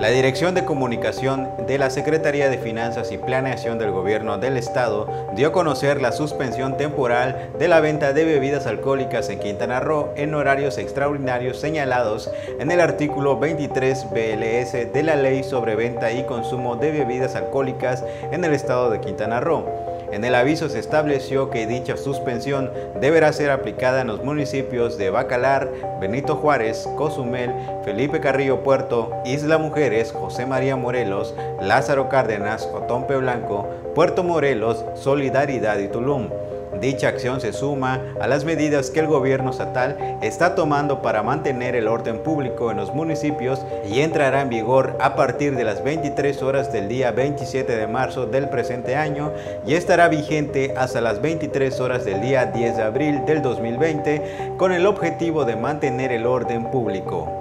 La Dirección de Comunicación de la Secretaría de Finanzas y Planeación del Gobierno del Estado dio a conocer la suspensión temporal de la venta de bebidas alcohólicas en Quintana Roo en horarios extraordinarios señalados en el artículo 23 BLS de la Ley sobre Venta y Consumo de Bebidas Alcohólicas en el Estado de Quintana Roo. En el aviso se estableció que dicha suspensión deberá ser aplicada en los municipios de Bacalar, Benito Juárez, Cozumel, Felipe Carrillo Puerto, Isla Mujeres, José María Morelos, Lázaro Cárdenas, Otompe Blanco, Puerto Morelos, Solidaridad y Tulum. Dicha acción se suma a las medidas que el gobierno estatal está tomando para mantener el orden público en los municipios y entrará en vigor a partir de las 23 horas del día 27 de marzo del presente año y estará vigente hasta las 23 horas del día 10 de abril del 2020 con el objetivo de mantener el orden público.